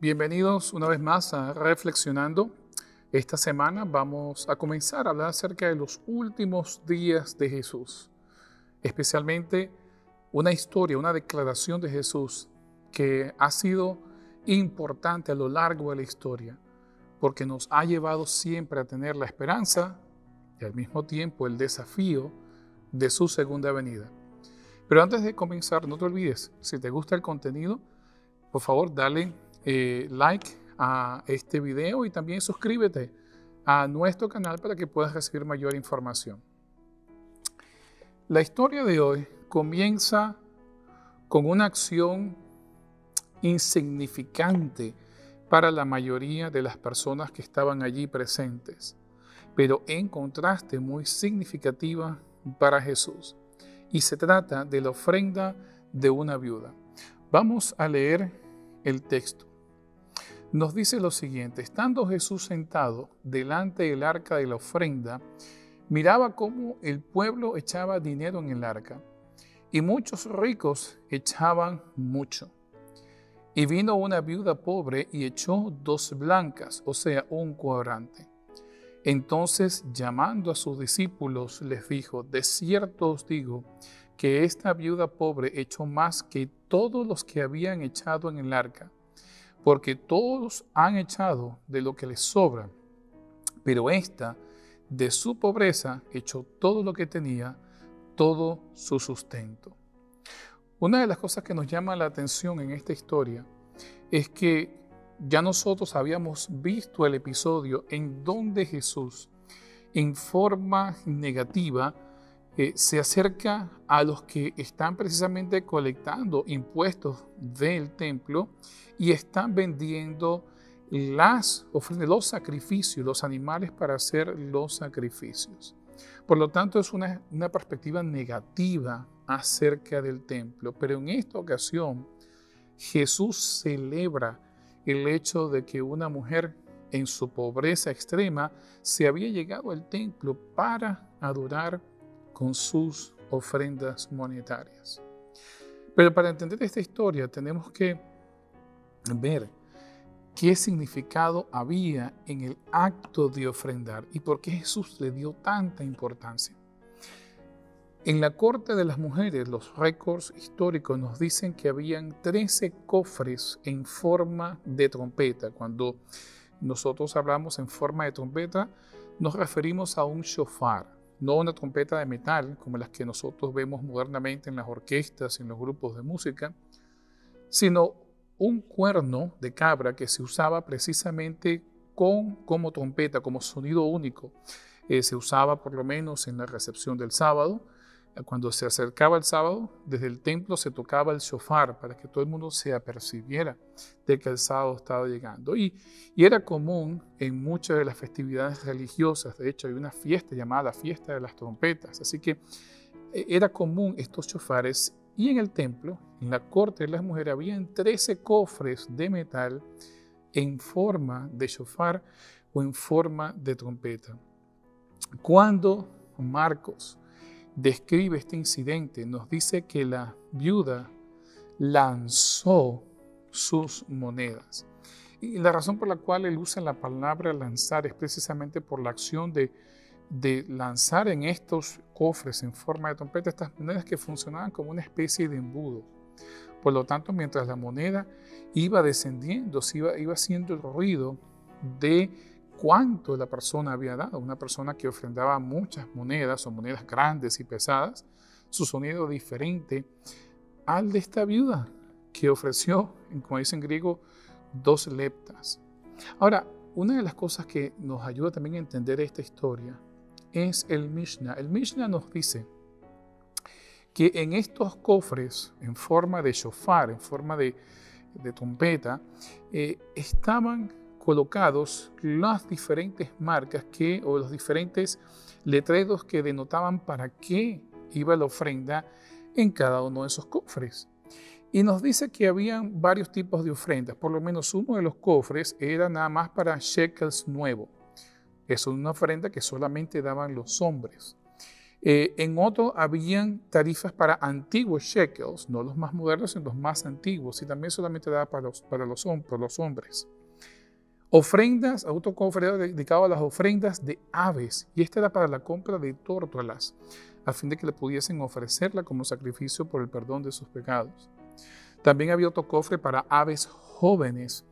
Bienvenidos una vez más a Reflexionando. Esta semana vamos a comenzar a hablar acerca de los últimos días de Jesús, especialmente una historia, una declaración de Jesús que ha sido importante a lo largo de la historia, porque nos ha llevado siempre a tener la esperanza y al mismo tiempo el desafío de su segunda venida. Pero antes de comenzar, no te olvides, si te gusta el contenido, por favor dale eh, like a este video y también suscríbete a nuestro canal para que puedas recibir mayor información. La historia de hoy comienza con una acción insignificante para la mayoría de las personas que estaban allí presentes, pero en contraste muy significativa para Jesús. Y se trata de la ofrenda de una viuda. Vamos a leer el texto nos dice lo siguiente, estando Jesús sentado delante del arca de la ofrenda, miraba cómo el pueblo echaba dinero en el arca, y muchos ricos echaban mucho. Y vino una viuda pobre y echó dos blancas, o sea, un cuadrante. Entonces, llamando a sus discípulos, les dijo, de cierto os digo, que esta viuda pobre echó más que todos los que habían echado en el arca porque todos han echado de lo que les sobra, pero ésta de su pobreza echó todo lo que tenía, todo su sustento. Una de las cosas que nos llama la atención en esta historia es que ya nosotros habíamos visto el episodio en donde Jesús, en forma negativa, eh, se acerca a los que están precisamente colectando impuestos del templo y están vendiendo las ofrendas, los sacrificios, los animales para hacer los sacrificios. Por lo tanto, es una, una perspectiva negativa acerca del templo. Pero en esta ocasión, Jesús celebra el hecho de que una mujer en su pobreza extrema se había llegado al templo para adorar con sus ofrendas monetarias. Pero para entender esta historia tenemos que ver qué significado había en el acto de ofrendar y por qué Jesús le dio tanta importancia. En la corte de las mujeres, los récords históricos nos dicen que habían 13 cofres en forma de trompeta. Cuando nosotros hablamos en forma de trompeta, nos referimos a un shofar no una trompeta de metal como las que nosotros vemos modernamente en las orquestas en los grupos de música, sino un cuerno de cabra que se usaba precisamente con, como trompeta, como sonido único. Eh, se usaba por lo menos en la recepción del sábado cuando se acercaba el sábado, desde el templo se tocaba el shofar para que todo el mundo se apercibiera de que el sábado estaba llegando. Y, era común en muchas de las festividades religiosas, de hecho hay una fiesta llamada Fiesta de las Trompetas, así que e, era común estos shofares y en el templo, en la corte de las mujeres, habían 13 cofres de metal en forma de shofar o en forma de trompeta. Cuando Marcos describe este incidente, nos dice que la viuda lanzó sus monedas. Y la razón por la cual él usa la palabra lanzar es precisamente por la acción de, de lanzar en estos cofres en forma de trompeta estas monedas que funcionaban como una especie de embudo. Por lo tanto, mientras la moneda iba descendiendo, iba, iba haciendo el ruido de cuánto la persona había dado. Una persona que ofrendaba muchas monedas o monedas grandes y pesadas, su sonido diferente al de esta viuda que ofreció, como dice en griego, dos leptas. Ahora, una de las cosas que nos ayuda también a entender esta historia es el Mishnah. El Mishnah nos dice que en estos cofres, en forma de shofar, en forma de, trompeta, eh, estaban colocados las diferentes marcas que, o los diferentes letreros que denotaban para qué iba la ofrenda en cada uno de esos cofres. Y nos dice que habían varios tipos de ofrendas, por lo menos uno de los cofres era nada más para shekels nuevo. Es una ofrenda que solamente daban los hombres. Eh, en otro habían tarifas para antiguos shekels, no los más modernos, sino los más antiguos, y también solamente daba para los, para los, los hombres. Ofrendas, autocofre dedicado a las ofrendas de aves, y esta era para la compra de tórtolas, a fin de que le pudiesen ofrecerla como sacrificio por el perdón de sus pecados. También había otro cofre para aves jóvenes,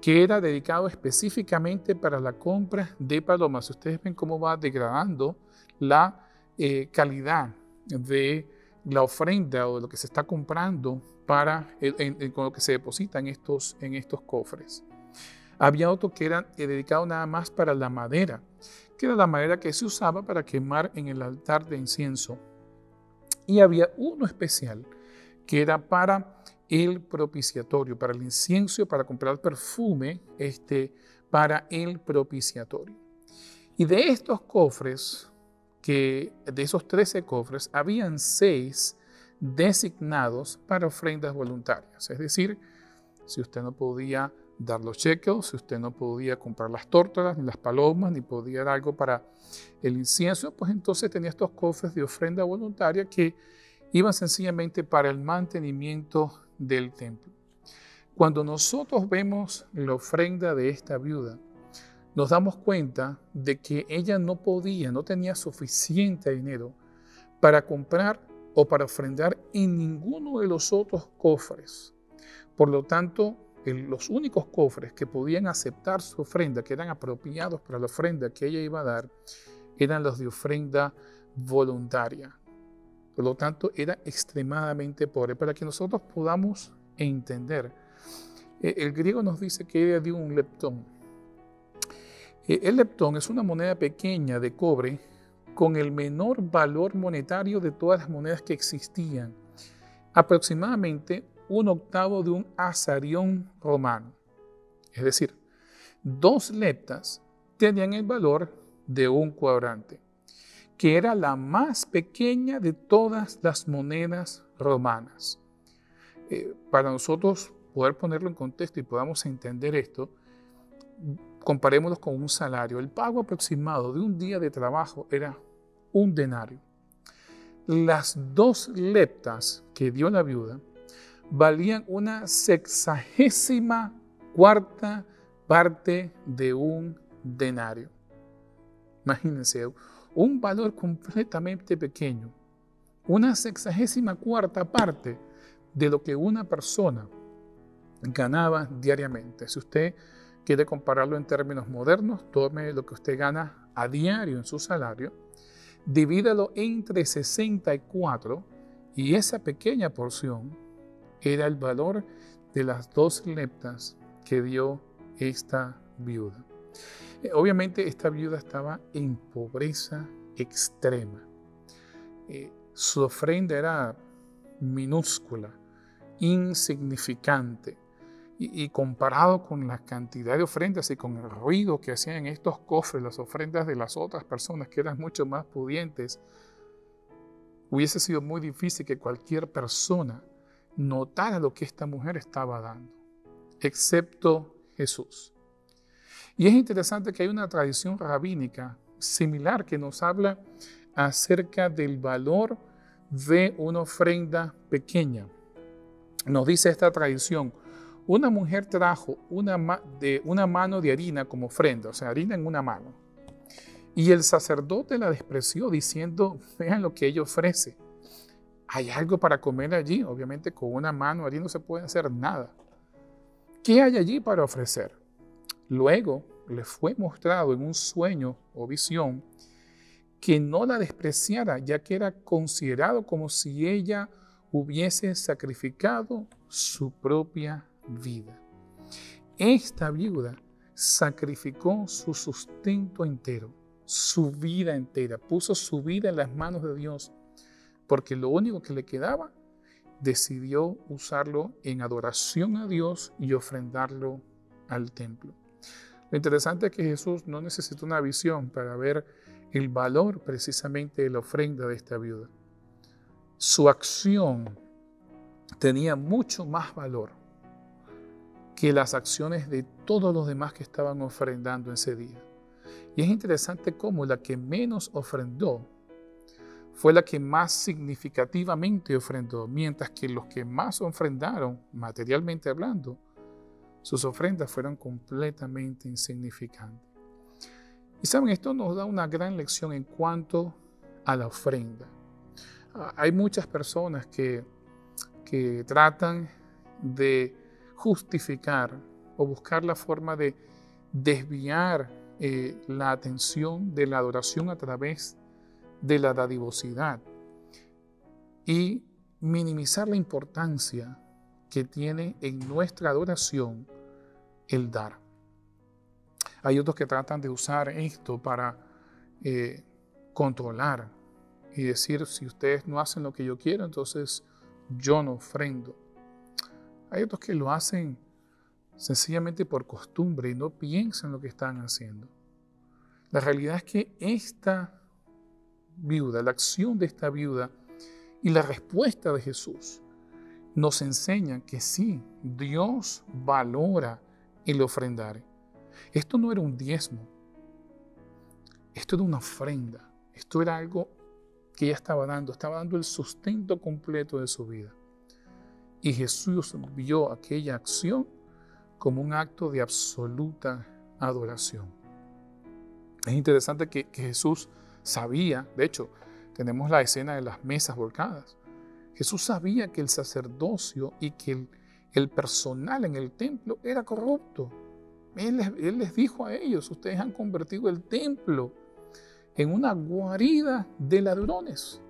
que era dedicado específicamente para la compra de palomas. Ustedes ven cómo va degradando la eh, calidad de la ofrenda o de lo que se está comprando para con lo que se deposita en estos, en estos cofres. Había otro que era eh, dedicado nada más para la madera, que era la madera que se usaba para quemar en el altar de incienso. Y había uno especial que era para el propiciatorio, para el incienso, para comprar perfume este, para el propiciatorio. Y de estos cofres que de esos 13 cofres habían seis designados para ofrendas voluntarias. Es decir, si usted no podía dar los cheques, si usted no podía comprar las tórtolas, ni las palomas, ni podía dar algo para el incienso, pues entonces tenía estos cofres de ofrenda voluntaria que iban sencillamente para el mantenimiento del templo. Cuando nosotros vemos la ofrenda de esta viuda, nos damos cuenta de que ella no podía, no tenía suficiente dinero para comprar o para ofrendar en ninguno de los otros cofres. Por lo tanto, los únicos cofres que podían aceptar su ofrenda, que eran apropiados para la ofrenda que ella iba a dar, eran los de ofrenda voluntaria. Por lo tanto, era extremadamente pobre. Para que nosotros podamos entender, eh, el griego nos dice que ella dio un leptón. Eh, el leptón es una moneda pequeña de cobre con el menor valor monetario de todas las monedas que existían, aproximadamente un octavo de un azarión romano. Es decir, dos leptas tenían el valor de un cuadrante, que era la más pequeña de todas las monedas romanas. Eh, para nosotros poder ponerlo en contexto y podamos entender esto, comparémoslo con un salario. El pago aproximado de un día de trabajo era un denario. Las dos leptas que dio la viuda valían una sexagésima cuarta parte de un denario. Imagínense, un valor completamente pequeño, una sexagésima cuarta parte de lo que una persona ganaba diariamente. Si usted quiere compararlo en términos modernos, tome lo que usted gana a diario en su salario, divídalo entre 64 y esa pequeña porción era el valor de las dos leptas que dio esta viuda. Eh, obviamente esta viuda estaba en pobreza extrema. Eh, su ofrenda era minúscula, insignificante y, comparado con la cantidad de ofrendas y con el ruido que hacían estos cofres, las ofrendas de las otras personas que eran mucho más pudientes, hubiese sido muy difícil que cualquier persona notara lo que esta mujer estaba dando, excepto Jesús. Y es interesante que hay una tradición rabínica similar que nos habla acerca del valor de una ofrenda pequeña. Nos dice esta tradición, una mujer trajo de, una mano de harina como ofrenda, o sea, harina en una mano. Y el sacerdote la despreció diciendo, vean lo que ella ofrece. ¿Hay algo para comer allí? Obviamente con una mano allí no se puede hacer nada. ¿Qué hay allí para ofrecer? Luego le fue mostrado en un sueño o visión que no la despreciara, ya que era considerado como si ella hubiese sacrificado su propia vida. Esta viuda sacrificó su sustento entero, su vida entera, puso su vida en las manos de Dios, porque lo único que le quedaba, decidió usarlo en adoración a Dios y ofrendarlo al templo. Lo interesante es que Jesús no necesitó una visión para ver el valor precisamente de la ofrenda de esta viuda. Su acción tenía mucho más valor que las acciones de todos los demás que estaban ofrendando ese día. Y es interesante cómo la que menos ofrendó fue la que más significativamente ofrendó, mientras que los que más ofrendaron, materialmente hablando, sus ofrendas fueron completamente insignificantes. Y saben, esto nos da una gran lección en cuanto a la ofrenda. Ah, hay muchas personas que, que tratan de justificar o buscar la forma de desviar eh, la atención de la adoración a través de la dadivosidad y minimizar la importancia que tiene en nuestra adoración el dar. Hay otros que tratan de usar esto para eh, controlar y decir, si ustedes no hacen lo que yo quiero, entonces yo no ofrendo. Hay otros que lo hacen sencillamente por costumbre y no piensan lo que están haciendo. La realidad es que esta viuda, la acción de esta viuda y la respuesta de Jesús nos enseñan que sí, Dios valora el ofrendar. Esto no era un diezmo, esto era una ofrenda, esto era algo que ella estaba dando, estaba dando el sustento completo de su vida. Y Jesús vio aquella acción como un acto de absoluta adoración. Es interesante que, Jesús sabía, de hecho, tenemos la escena de las mesas volcadas. Jesús sabía que el sacerdocio y que el, personal en el templo era corrupto. Él él les, dijo a ellos, ustedes han convertido el templo en una guarida de ladrones.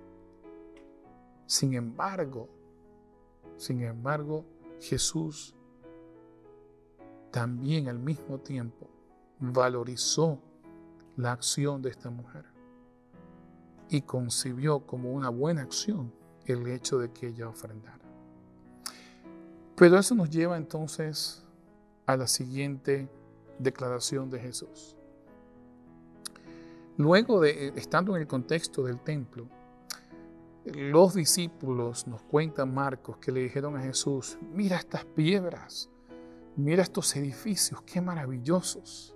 Sin embargo, sin embargo, Jesús también al mismo tiempo valorizó la acción de esta mujer y concibió como una buena acción el hecho de que ella ofrendara. Pero eso nos lleva entonces a la siguiente declaración de Jesús. Luego de, eh, estando en el contexto del templo, los discípulos, nos cuentan Marcos, que le dijeron a Jesús, mira estas piedras, mira estos edificios, qué maravillosos.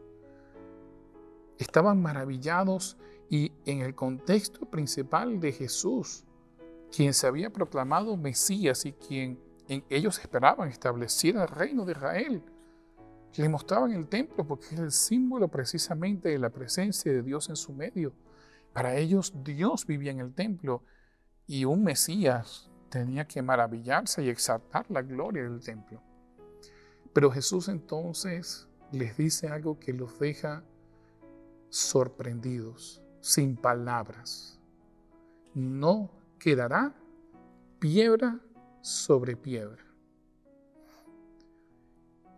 Estaban maravillados y en el contexto principal de Jesús, quien se había proclamado Mesías y quien ellos esperaban establecer el reino de Israel le mostraban el templo porque era el símbolo precisamente de la presencia de Dios en su medio. Para ellos Dios vivía en el templo y un Mesías tenía que maravillarse y exaltar la gloria del templo. Pero Jesús entonces les dice algo que los deja sorprendidos, sin palabras. No quedará piedra sobre piedra.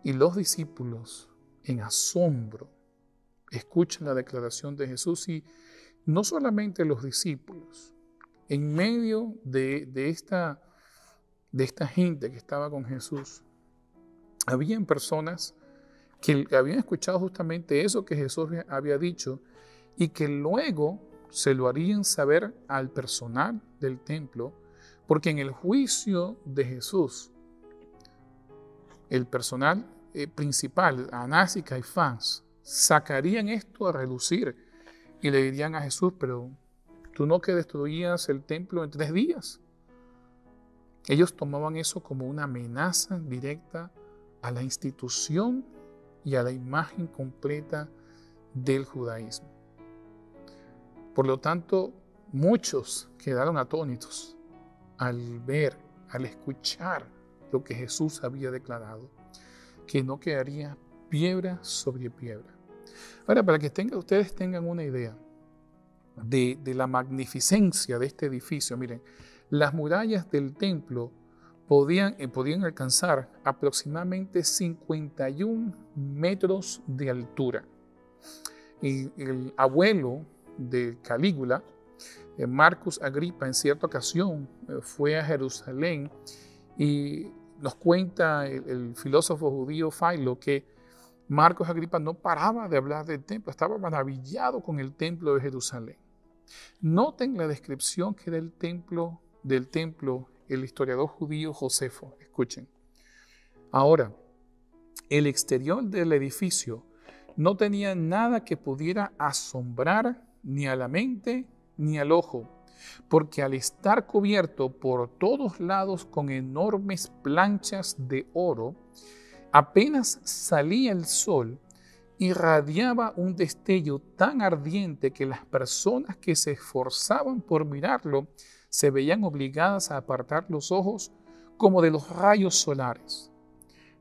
Y los discípulos, en asombro, escuchan la declaración de Jesús y no solamente los discípulos, en medio de, esta, de esta gente que estaba con Jesús, habían personas que habían escuchado justamente eso que Jesús había dicho y que luego se lo harían saber al personal del templo, porque en el juicio de Jesús el personal eh, principal, Anás y Caifás, sacarían esto a reducir y le dirían a Jesús, pero tú no que destruías el templo en tres días. Ellos tomaban eso como una amenaza directa a la institución y a la imagen completa del judaísmo. Por lo tanto, muchos quedaron atónitos al ver, al escuchar lo que Jesús había declarado, que no quedaría piedra sobre piedra. Ahora, para que ustedes tengan una idea de, la magnificencia de este edificio, miren, las murallas del templo podían, eh, podían alcanzar aproximadamente 51 metros de altura. Y el abuelo de Calígula, eh, Marcus Agripa, en cierta ocasión eh, fue a Jerusalén y nos cuenta el, filósofo judío Philo que Marcos Agripa no paraba de hablar del templo, estaba maravillado con el templo de Jerusalén. Noten la descripción que del templo, del templo el historiador judío Josefo. Escuchen. Ahora, el exterior del edificio no tenía nada que pudiera asombrar ni a la mente ni al ojo, porque al estar cubierto por todos lados con enormes planchas de oro, apenas salía el sol, irradiaba un destello tan ardiente que las personas que se esforzaban por mirarlo se veían obligadas a apartar los ojos como de los rayos solares.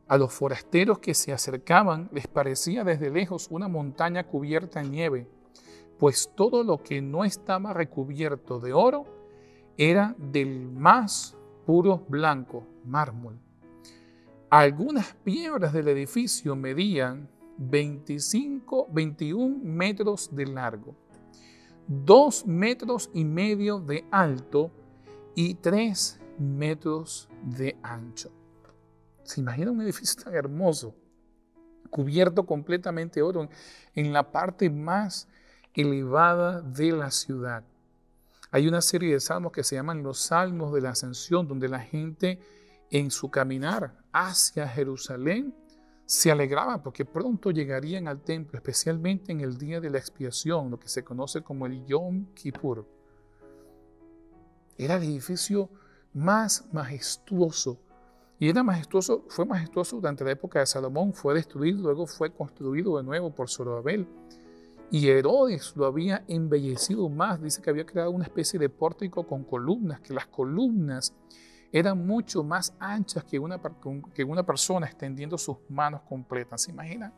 A los forasteros que se acercaban les parecía desde lejos una montaña cubierta en nieve, pues todo lo que no estaba recubierto de oro era del más puro blanco, mármol. Algunas piedras del edificio medían 25, 21 metros de largo, 2 metros y medio de alto y 3 metros de ancho. ¿Se imagina un edificio tan hermoso, cubierto completamente de oro en la parte más elevada de la ciudad? Hay una serie de salmos que se llaman los salmos de la ascensión, donde la gente en su caminar hacia Jerusalén se alegraba porque pronto llegarían al templo, especialmente en el día de la expiación, lo que se conoce como el Yom Kippur. Era el edificio más majestuoso. Y era majestuoso, fue majestuoso durante la época de Salomón, fue destruido, luego fue construido de nuevo por Zorobabel. Y Herodes lo había embellecido más, dice que había creado una especie de pórtico con columnas, que las columnas eran mucho más anchas que una, que una persona extendiendo sus manos completas. ¿Se imaginan?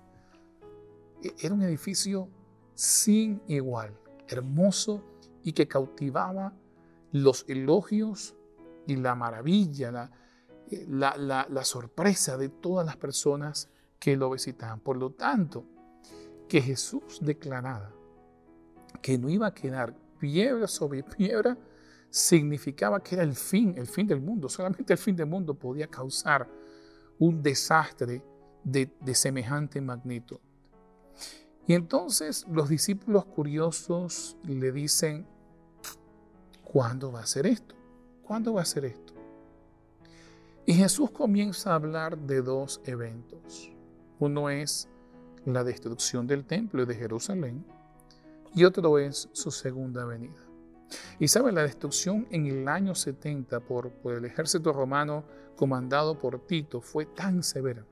E, era un edificio sin igual, hermoso y que cautivaba los elogios y la maravilla, eh, la, la, sorpresa de todas las personas que lo visitaban. Por lo tanto, que Jesús declarara que no iba a quedar piedra sobre piedra significaba que era el fin, el fin del mundo. Solamente el fin del mundo podía causar un desastre de, semejante magnitud. Y entonces los discípulos curiosos le dicen, ¿cuándo va a ser esto? ¿Cuándo va a ser esto? Y Jesús comienza a hablar de dos eventos. Uno es la destrucción del templo de Jerusalén y otro es su segunda venida. Y sabe, la destrucción en el año 70 por, por el ejército romano comandado por Tito fue tan severa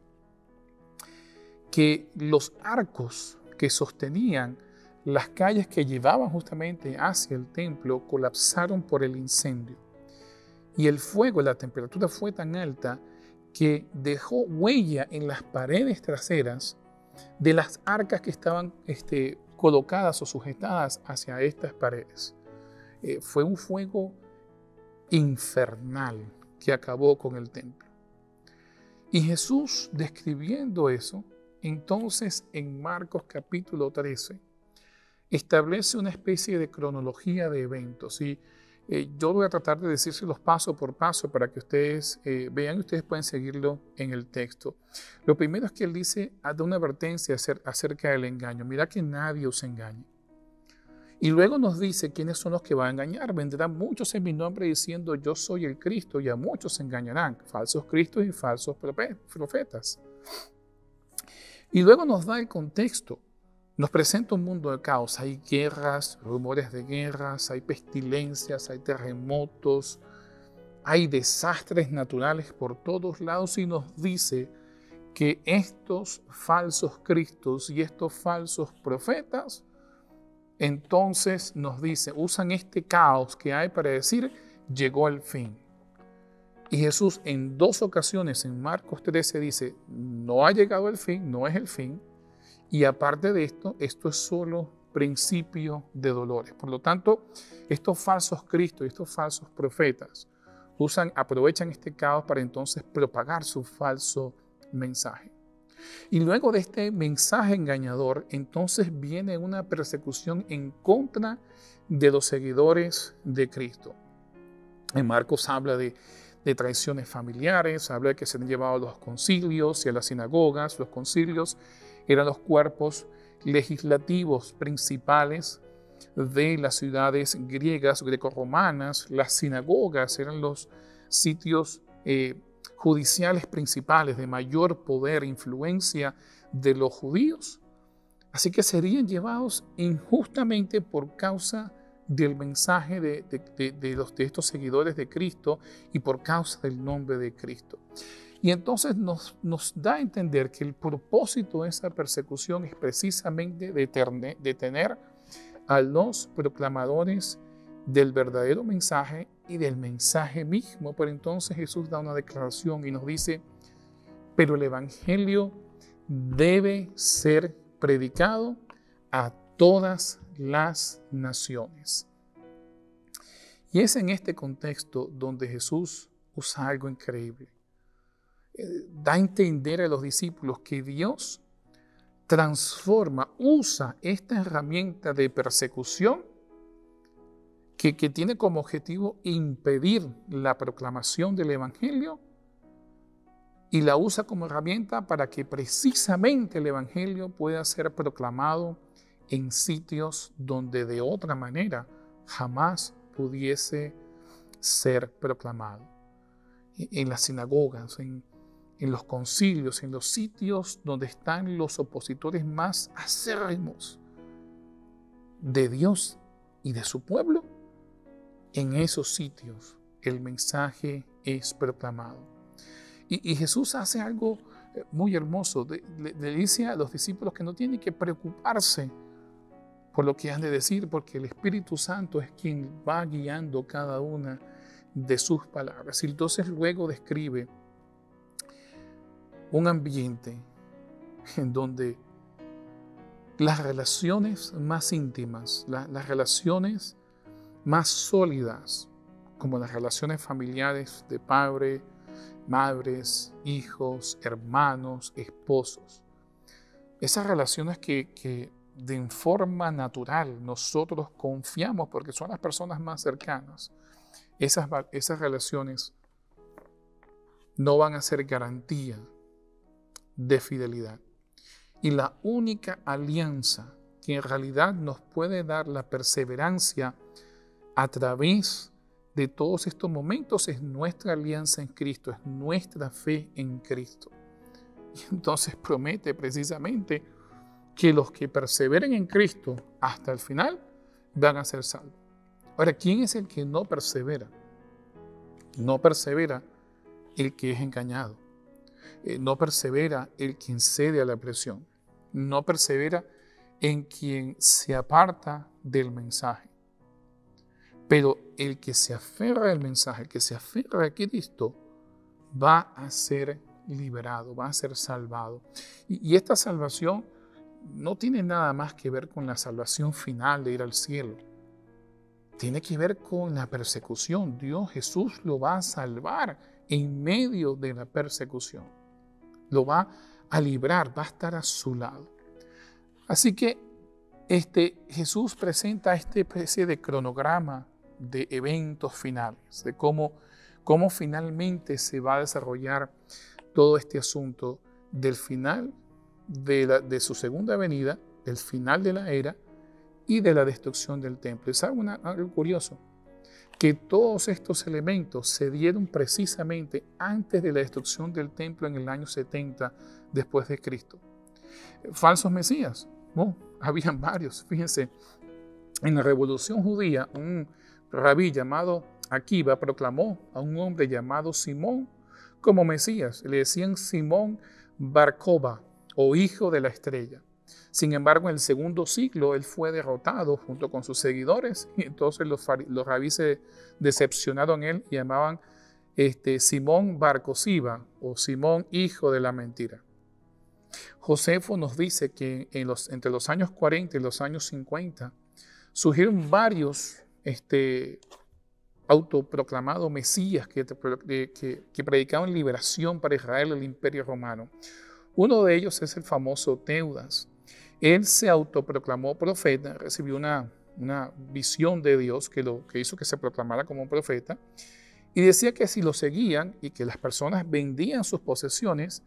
que los arcos que sostenían las calles que llevaban justamente hacia el templo colapsaron por el incendio. Y el fuego, la temperatura fue tan alta que dejó huella en las paredes traseras de las arcas que estaban este, colocadas o sujetadas hacia estas paredes. Eh, fue un fuego infernal que acabó con el templo. Y Jesús describiendo eso, entonces en Marcos capítulo 13, establece una especie de cronología de eventos. Y eh, yo voy a tratar de decírselos paso por paso para que ustedes eh, vean y ustedes pueden seguirlo en el texto. Lo primero es que él dice, da una advertencia acerca del engaño. Mira que nadie os engañe. Y luego nos dice quiénes son los que van a engañar. Vendrán muchos en mi nombre diciendo yo soy el Cristo y a muchos se engañarán, falsos Cristos y falsos profetas. Y luego nos da el contexto. Nos presenta un mundo de caos. Hay guerras, rumores de guerras, hay pestilencias, hay terremotos, hay desastres naturales por todos lados y nos dice que estos falsos Cristos y estos falsos profetas entonces nos dice, usan este caos que hay para decir, llegó el fin. Y Jesús en dos ocasiones en Marcos 13 dice, no ha llegado el fin, no es el fin. Y aparte de esto, esto es solo principio de dolores. Por lo tanto, estos falsos Cristos y estos falsos profetas usan, aprovechan este caos para entonces propagar su falso mensaje. Y luego de este mensaje engañador, entonces viene una persecución en contra de los seguidores de Cristo. En Marcos habla de, traiciones familiares, habla de que se han llevado a los concilios y a las sinagogas. Los concilios eran los cuerpos legislativos principales de las ciudades griegas, grecorromanas. Las sinagogas eran los sitios eh, judiciales principales de mayor poder e influencia de los judíos. Así que serían llevados injustamente por causa del mensaje de, los, de estos seguidores de Cristo y por causa del nombre de Cristo. Y entonces nos, da a entender que el propósito de esa persecución es precisamente detener a los proclamadores del verdadero mensaje y del mensaje mismo. Pero entonces Jesús da una declaración y nos dice, pero el Evangelio debe ser predicado a todas las naciones. Y es en este contexto donde Jesús usa algo increíble. Da a entender a los discípulos que Dios transforma, usa esta herramienta de persecución que, que, tiene como objetivo impedir la proclamación del Evangelio y la usa como herramienta para que precisamente el Evangelio pueda ser proclamado en sitios donde de otra manera jamás pudiese ser proclamado. En las sinagogas, en, los concilios, en los sitios donde están los opositores más acérrimos de Dios y de su pueblo, en esos sitios el mensaje es proclamado. Y, Jesús hace algo eh, muy hermoso. le, dice a los discípulos que no tienen que preocuparse por lo que han de decir, porque el Espíritu Santo es quien va guiando cada una de sus palabras. Y entonces luego describe un ambiente en donde las relaciones más íntimas, las relaciones más sólidas, como las relaciones familiares de padre, madres, hijos, hermanos, esposos, esas relaciones que, de forma natural nosotros confiamos porque son las personas más cercanas, esas, esas relaciones no van a ser garantía de fidelidad. Y la única alianza que en realidad nos puede dar la perseverancia a través de todos estos momentos es nuestra alianza en Cristo, es nuestra fe en Cristo. Y entonces promete precisamente que los que perseveren en Cristo hasta el final van a ser salvos. Ahora, ¿quién es el que no persevera? No persevera el que es engañado. Eh, no persevera el quien cede a la presión. No persevera en quien se aparta del mensaje. Pero el que se aferra al mensaje, el que se aferra a Cristo, va a ser liberado, va a ser salvado. y esta salvación no tiene nada más que ver con la salvación final de ir al cielo. Tiene que ver con la persecución. Dios Jesús lo va a salvar en medio de la persecución. Lo va a librar, va a estar a su lado. Así que este, Jesús presenta esta especie de cronograma de eventos finales, de cómo, cómo finalmente se va a desarrollar todo este asunto del final de, su segunda venida, del final de la era y de la destrucción del templo. Es algo, algo curioso, que todos estos elementos se dieron precisamente antes de la destrucción del templo en el año 70 después de Cristo. Falsos mesías, no, habían varios. Fíjense, en la revolución judía, un rabí llamado Akiva proclamó a un hombre llamado Simón como Mesías. Le decían Simón Barcoba, o hijo de la estrella. Sin embargo, en el segundo siglo él fue derrotado junto con sus seguidores y entonces los, los rabíes se decepcionaron en él y llamaban este, Simón Barcosiva o Simón hijo de la mentira. Josefo nos dice que entre los años 40 y los años 50 surgieron varios este, autoproclamados mesías que, que predicaban liberación para Israel del imperio romano. Uno de ellos es el famoso Teudas. Él se autoproclamó profeta, recibió una, una visión de Dios que, lo, que hizo que se proclamara como profeta y decía que si lo seguían y que las personas vendían sus posesiones,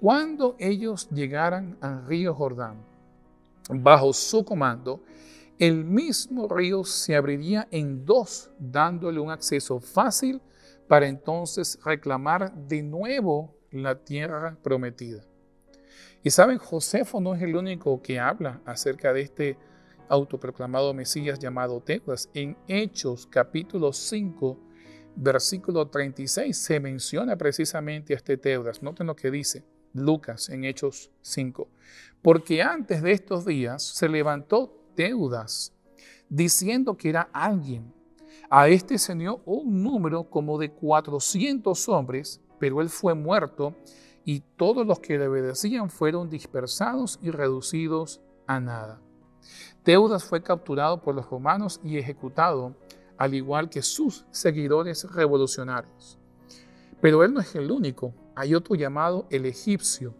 cuando ellos llegaran al río Jordán, bajo su comando, el mismo río se abriría en dos, dándole un acceso fácil para entonces reclamar de nuevo la tierra prometida. Y saben, Josefo no es el único que habla acerca de este autoproclamado Mesías llamado Teudas. En Hechos capítulo 5, versículo 36 se menciona precisamente a este Teudas. Noten lo que dice Lucas en Hechos 5. Porque antes de estos días se levantó Teudas diciendo que era alguien. A este se dio un número como de 400 hombres, pero él fue muerto y todos los que le obedecían fueron dispersados y reducidos a nada. Teudas fue capturado por los romanos y ejecutado, al igual que sus seguidores revolucionarios. Pero él no es el único, hay otro llamado el egipcio.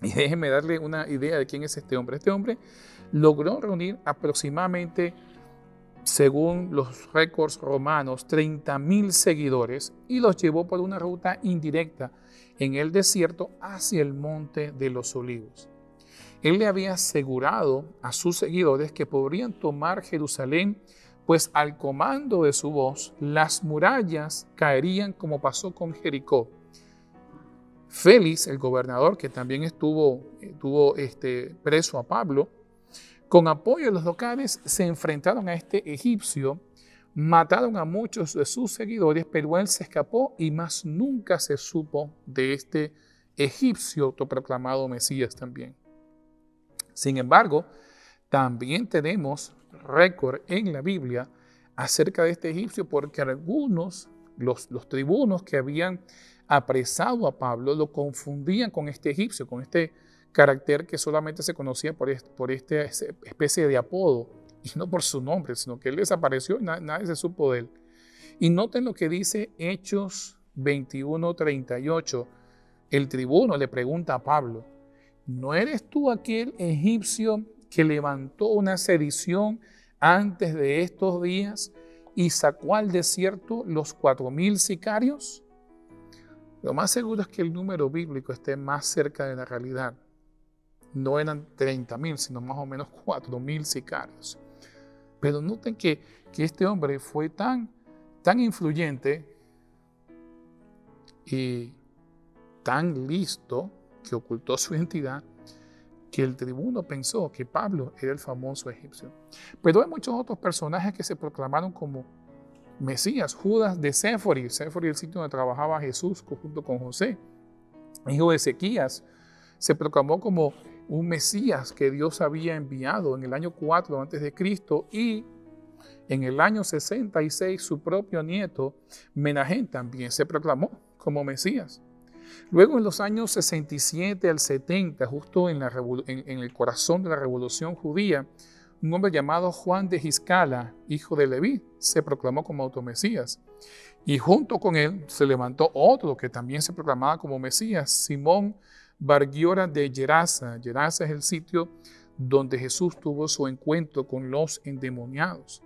Y déjenme darle una idea de quién es este hombre. Este hombre logró reunir aproximadamente, según los récords romanos, 30.000 seguidores y los llevó por una ruta indirecta en el desierto hacia el monte de los olivos. Él le había asegurado a sus seguidores que podrían tomar Jerusalén, pues al comando de su voz las murallas caerían como pasó con Jericó. Félix, el gobernador, que también estuvo, estuvo este, preso a Pablo, con apoyo de los locales se enfrentaron a este egipcio, mataron a muchos de sus seguidores, pero él se escapó y más nunca se supo de este egipcio autoproclamado Mesías también. Sin embargo, también tenemos récord en la Biblia acerca de este egipcio porque algunos, los, tribunos que habían apresado a Pablo, lo confundían con este egipcio, con este carácter que solamente se conocía por esta especie de apodo, no por su nombre, sino que él desapareció y nadie se supo de él. Y noten lo que dice Hechos 21:38. El tribuno le pregunta a Pablo, ¿no eres tú aquel egipcio que levantó una sedición antes de estos días y sacó al desierto los cuatro mil sicarios? Lo más seguro es que el número bíblico esté más cerca de la realidad no eran 30 mil, sino más o menos 4 mil sicarios. Pero noten que, que, este hombre fue tan, tan influyente y tan listo que ocultó su identidad que el tribuno pensó que Pablo era el famoso egipcio. Pero hay muchos otros personajes que se proclamaron como Mesías, Judas de Séfori, Séfori el sitio donde trabajaba Jesús junto con José, hijo de Ezequías, se proclamó como un Mesías que Dios había enviado en el año 4 antes de Cristo y en el año 66 su propio nieto Menahem también se proclamó como Mesías. Luego en los años 67 al 70, justo en, en, el corazón de la revolución judía, un hombre llamado Juan de Giscala, hijo de Leví, se proclamó como automesías. Y junto con él se levantó otro que también se proclamaba como Mesías, Simón Bargiora de Gerasa. Gerasa es el sitio donde Jesús tuvo su encuentro con los endemoniados.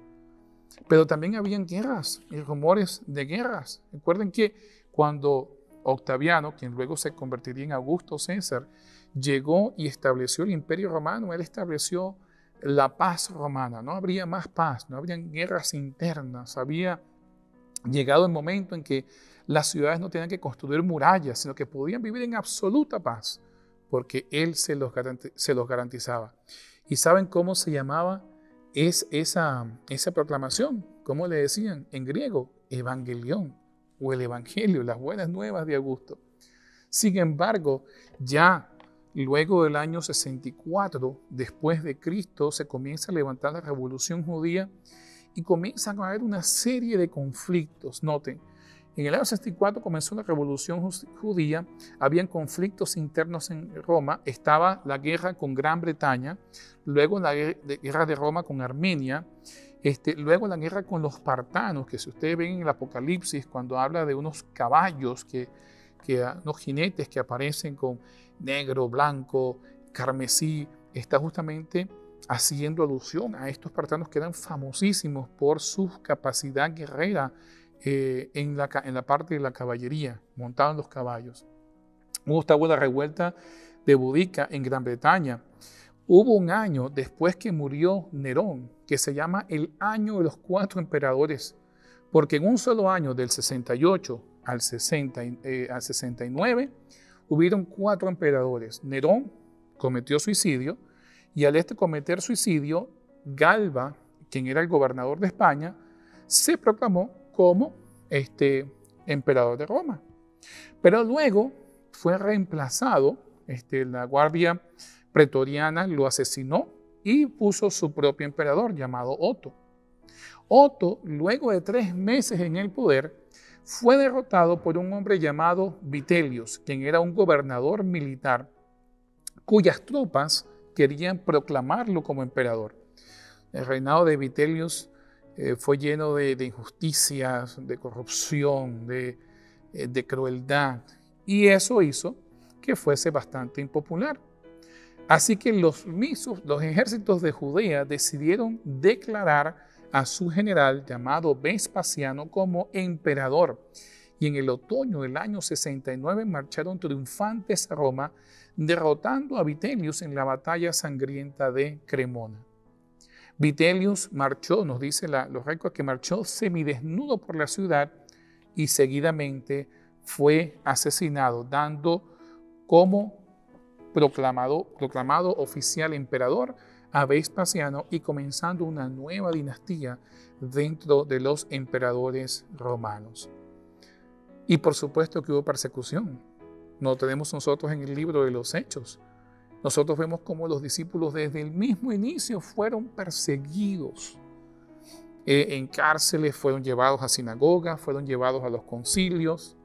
Pero también habían guerras y rumores de guerras. Recuerden que cuando Octaviano, quien luego se convertiría en Augusto César, llegó y estableció el imperio romano, él estableció la paz romana. No habría más paz, no habrían guerras internas. Había llegado el momento en que las ciudades no tenían que construir murallas, sino que podían vivir en absoluta paz, porque Él se los, garantizaba. ¿Y saben cómo se llamaba es esa, esa proclamación? ¿Cómo le decían? En griego, evangelión o el evangelio, las buenas nuevas de Augusto. Sin embargo, ya luego del año 64 después de Cristo se comienza a levantar la revolución judía y comienzan a haber una serie de conflictos. Noten, en el año 64 comenzó la revolución judía, habían conflictos internos en Roma, estaba la guerra con Gran Bretaña, luego la guerra de Roma con Armenia, este, luego la guerra con los partanos, que si ustedes ven en el Apocalipsis, cuando habla de unos caballos, que, que, ah, unos jinetes que aparecen con negro, blanco, carmesí, está justamente haciendo alusión a estos partanos que eran famosísimos por su capacidad guerrera eh, en, la, en, la, parte de la caballería, montaban los caballos. Hubo esta la revuelta de Budica en Gran Bretaña. Hubo un año después que murió Nerón, que se llama el año de los cuatro emperadores, porque en un solo año, del 68 al, 60, eh, al 69, hubieron cuatro emperadores. Nerón cometió suicidio y al este cometer suicidio Galba, quien era el gobernador de España, se proclamó como este emperador de Roma. Pero luego fue reemplazado, este, la guardia pretoriana lo asesinó y puso su propio emperador llamado Otto. Otto, luego de tres meses en el poder, fue derrotado por un hombre llamado Vitellius, quien era un gobernador militar, cuyas tropas querían proclamarlo como emperador. El reinado de Vitellius eh, fue lleno de, injusticias, de corrupción, de, eh, de crueldad, y eso hizo que fuese bastante impopular. Así que los, los ejércitos de Judea decidieron declarar a su general llamado Vespasiano como emperador. Y en el otoño del año 69 marcharon triunfantes a Roma, derrotando a Vitellius en la batalla sangrienta de Cremona. Vitellius marchó, nos dice la, los récords, que marchó semidesnudo por la ciudad y seguidamente fue asesinado, dando como proclamado, proclamado oficial emperador a Vespasiano y comenzando una nueva dinastía dentro de los emperadores romanos. Y por supuesto que hubo persecución. No tenemos nosotros en el libro de los Hechos. Nosotros vemos cómo los discípulos desde el mismo inicio fueron perseguidos. Eh, en cárceles fueron llevados a sinagogas, fueron llevados a los concilios,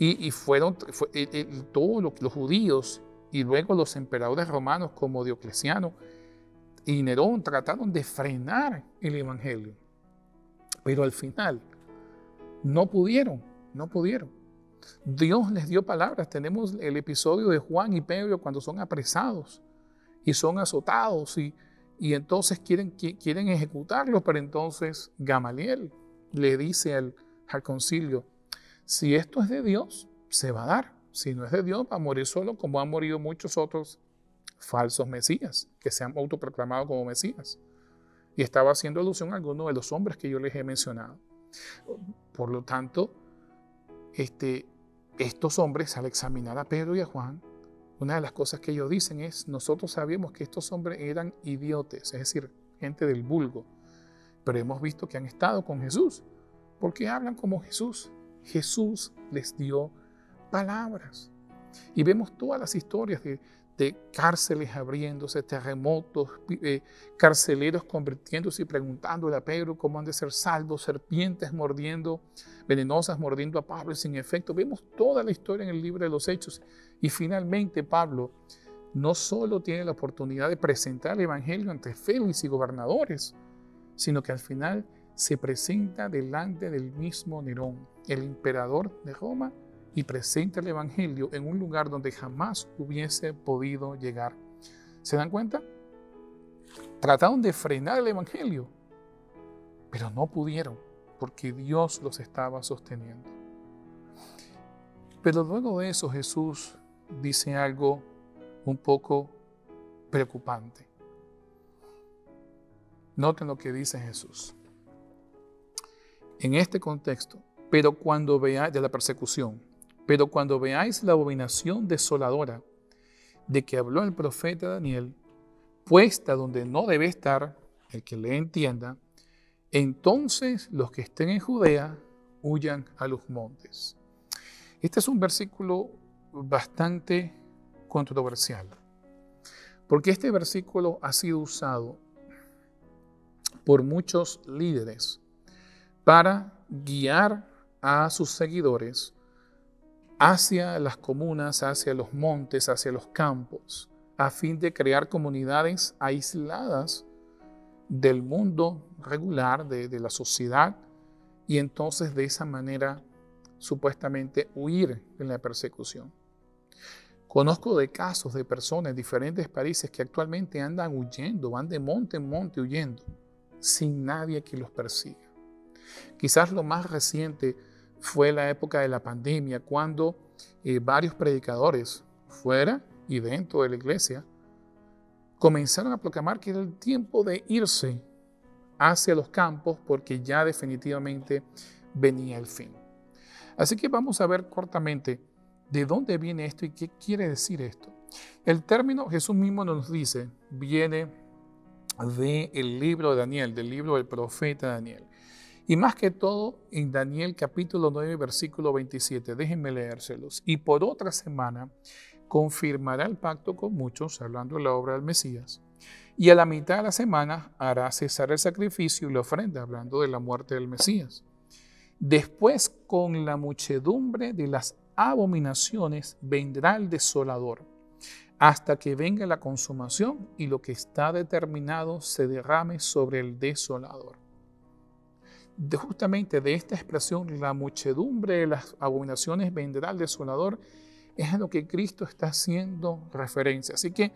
y, fueron eh, eh, todos los, judíos y luego los emperadores romanos como Diocleciano y Nerón trataron de frenar el Evangelio. Pero al final no pudieron, no pudieron. Dios les dio palabras. Tenemos el episodio de Juan y Pedro cuando son apresados y son azotados y, y entonces quieren, quieren ejecutarlos, pero entonces Gamaliel le dice al, al concilio, si esto es de Dios, se va a dar. Si no es de Dios, va a morir solo como han morido muchos otros falsos mesías que se han autoproclamado como mesías. Y estaba haciendo alusión a algunos de los hombres que yo les he mencionado. Por lo tanto, este, estos hombres, al examinar a Pedro y a Juan, una de las cosas que ellos dicen es, nosotros sabíamos que estos hombres eran idiotes, es decir, gente del vulgo, pero hemos visto que han estado con Jesús, porque hablan como Jesús, Jesús les dio palabras. Y vemos todas las historias de, cárceles abriéndose, terremotos, eh, carceleros convirtiéndose y preguntándole a Pedro cómo han de ser salvos, serpientes mordiendo, venenosas mordiendo a Pablo sin efecto. Vemos toda la historia en el libro de los Hechos. Y finalmente Pablo no solo tiene la oportunidad de presentar el Evangelio ante félix y gobernadores, sino que al final se presenta delante del mismo Nerón, el emperador de Roma, y presenta el Evangelio en un lugar donde jamás hubiese podido llegar. ¿Se dan cuenta? Trataron de frenar el Evangelio, pero no pudieron porque Dios los estaba sosteniendo. Pero luego de eso Jesús dice algo un poco preocupante. Noten lo que dice Jesús en este contexto, pero cuando veáis de la persecución, pero cuando veáis la abominación desoladora de que habló el profeta Daniel, puesta donde no debe estar, el que le entienda, entonces los que estén en Judea huyan a los montes. Este es un versículo bastante controversial, porque este versículo ha sido usado por muchos líderes para guiar a sus seguidores hacia las comunas, hacia los montes, hacia los campos, a fin de crear comunidades aisladas del mundo regular, de, la sociedad, y entonces de esa manera supuestamente huir de la persecución. Conozco de casos de personas en diferentes países que actualmente andan huyendo, van de monte en monte huyendo, sin nadie que los persiga. Quizás lo más reciente fue la época de la pandemia, cuando eh, varios predicadores fuera y dentro de la iglesia comenzaron a proclamar que era el tiempo de irse hacia los campos porque ya definitivamente venía el fin. Así que vamos a ver cortamente de dónde viene esto y qué quiere decir esto. El término, Jesús mismo nos dice, viene del libro de Daniel, del libro del profeta Daniel. Y más que todo en Daniel capítulo 9, versículo 27. Déjenme leérselos. Y por otra semana confirmará el pacto con muchos, hablando de la obra del Mesías. Y a la mitad de la semana hará cesar el sacrificio y la ofrenda, hablando de la muerte del Mesías. Después, con la muchedumbre de las abominaciones, vendrá el desolador, hasta que venga la consumación y lo que está determinado se derrame sobre el desolador justamente de esta expresión, la muchedumbre de las abominaciones vendrá al desolador, es a lo que Cristo está haciendo referencia. Así que